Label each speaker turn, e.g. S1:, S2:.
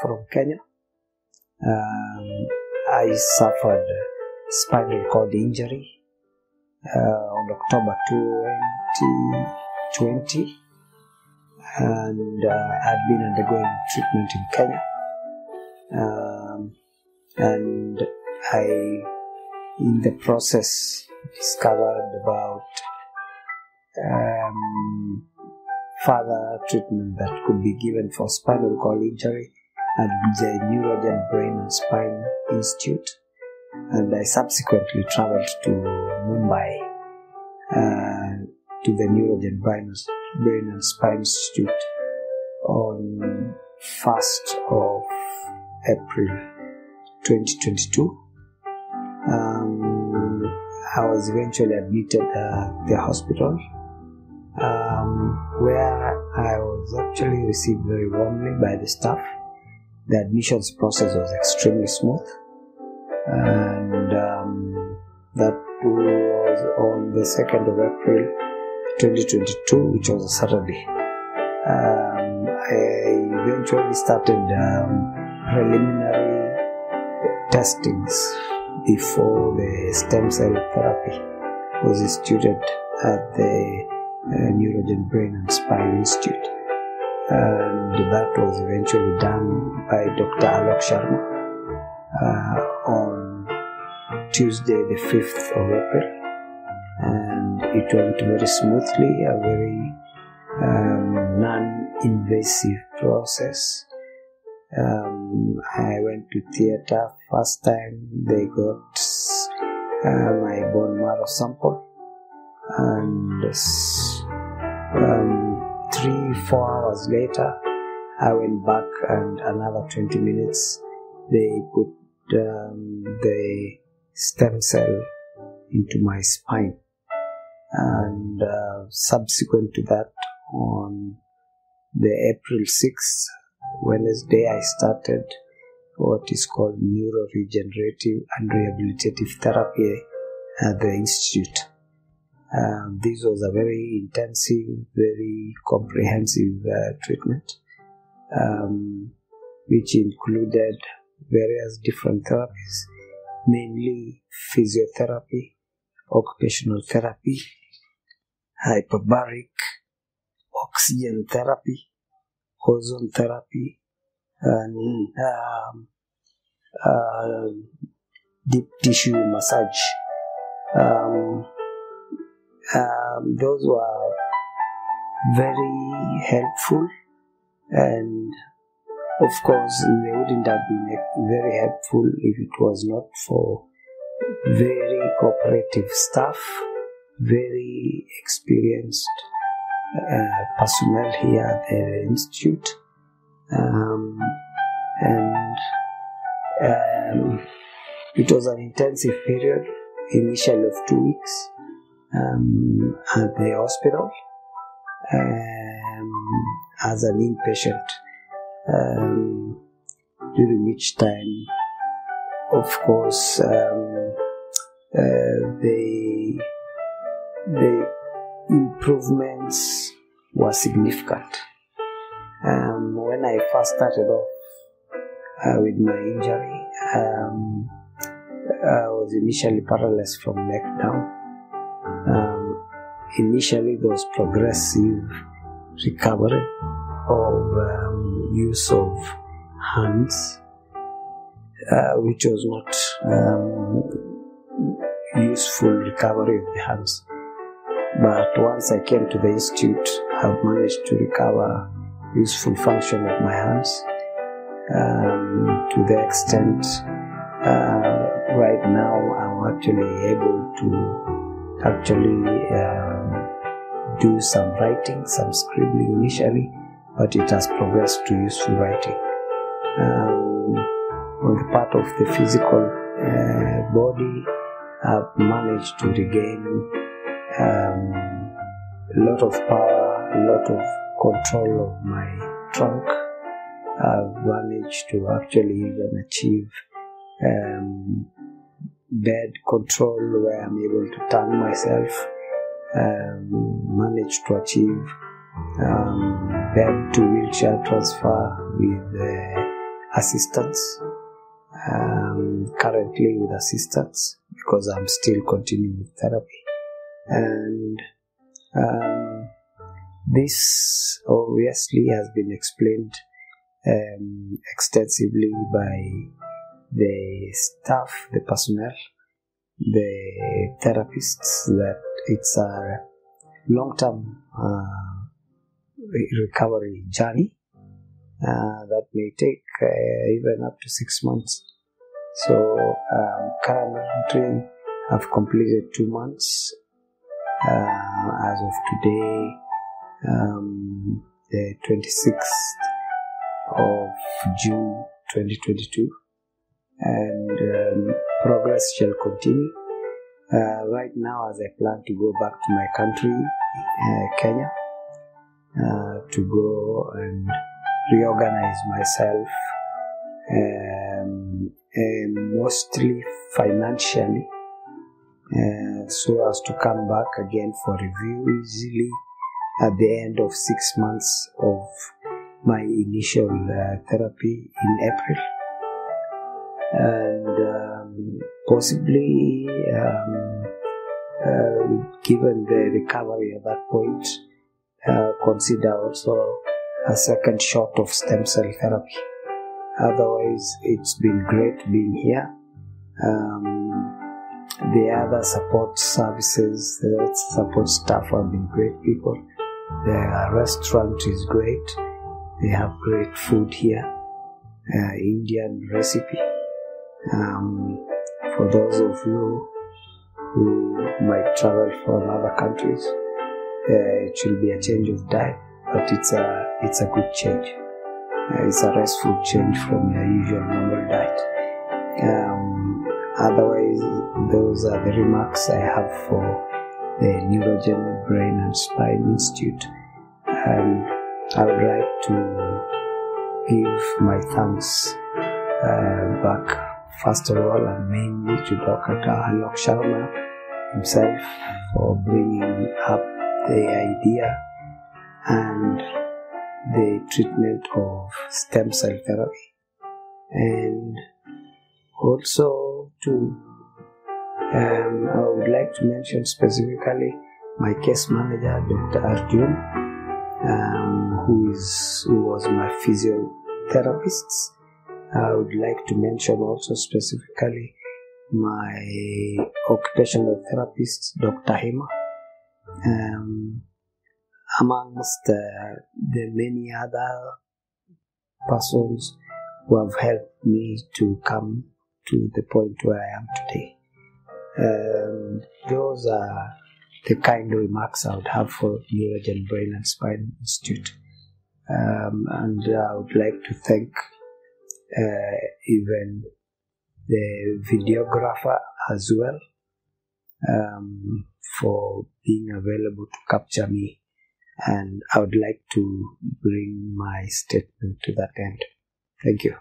S1: from Kenya. Um, I suffered spinal cord injury uh, on October 2020 and uh, I've been undergoing treatment in Kenya. Um, and I, in the process, discovered about um, further treatment that could be given for spinal cord injury at the Neurogen Brain and Spine Institute. And I subsequently traveled to Mumbai uh, to the Neurogen Brain Brain and Spine Institute on 1st of April 2022. Um, I was eventually admitted at the hospital um, where I was actually received very warmly by the staff. The admissions process was extremely smooth, and um, that was on the 2nd of April 2022, which was a Saturday. Um, I eventually started um, preliminary testings before the stem cell therapy was instituted at the uh, Neurogen Brain and Spine Institute. And that was eventually done by Dr. Alok Sharma uh, on Tuesday, the 5th of April. And it went very smoothly, a very um, non invasive process. Um, I went to theater first time. They got uh, my bone marrow sample, and um, three four hours later, I went back, and another twenty minutes, they put um, the stem cell into my spine, and uh, subsequent to that, on the April sixth Wednesday, I started what is called neuroregenerative and rehabilitative therapy at the institute. Um, this was a very intensive, very comprehensive uh, treatment, um, which included various different therapies, mainly physiotherapy, occupational therapy, hyperbaric, oxygen therapy, ozone therapy, and um, uh, deep tissue massage. Um, um, those were very helpful, and of course, they wouldn't have been very helpful if it was not for very cooperative staff, very experienced uh, personnel here at the institute, um, and um, it was an intensive period, initially of two weeks um, at the hospital um, as an inpatient, um, during which time, of course, um, uh, the the improvements were significant. Um, when I first started off uh, with my injury, um, I was initially paralyzed from neck down. Um, initially, there was progressive recovery of um, use of hands, uh, which was not um, useful recovery of the hands. But once I came to the institute, I've managed to recover useful function of my hands um, to the extent uh, right now I'm actually able to actually um, do some writing, some scribbling initially, but it has progressed to useful writing. Um, on the part of the physical uh, body, I've managed to regain um, a lot of power, a lot of control of my trunk. I've managed to actually even achieve um, bed control where I'm able to turn myself, um, managed to achieve um, bed to wheelchair transfer with uh, assistance. Um, currently with assistance because I'm still continuing therapy, and um, this obviously has been explained um, extensively by the staff, the personnel, the therapists that it's a long-term uh, recovery journey uh, that may take uh, even up to six months. So um, currently, I've completed two months uh, as of today, um, the 26th of June 2022, and um, progress shall continue. Uh, right now, as I plan to go back to my country, uh, Kenya, uh, to go and reorganize myself, um, mostly financially, uh, so as to come back again for review easily at the end of six months of my initial uh, therapy in April. And um, possibly, um, uh, given the recovery at that point, uh, consider also a second shot of stem cell therapy. Otherwise, it's been great being here. Um, the other support services, the support staff have been great people. The restaurant is great. They have great food here, uh, Indian recipe. Um, for those of you who might travel from other countries, uh, it will be a change of diet, but it's a it's a good change. Uh, it's a restful change from your usual normal diet. Um, otherwise, those are the remarks I have for the Neurogen Brain and Spine Institute. And I would like to give my thanks uh, back first of all and mainly to Dr. Alok Sharma himself for bringing up the idea and the treatment of stem cell therapy and also to um, I would like to mention specifically my case manager Dr. Arjun um, who is who was my physiotherapist I would like to mention also specifically my occupational therapist Dr. Hema um, amongst uh, the many other persons who have helped me to come to the point where I am today. Um, those are the kind of remarks I would have for Neurogen Brain and Spine Institute. Um, and I would like to thank uh, even the videographer as well um, for being available to capture me and I would like to bring my statement to that end. Thank you.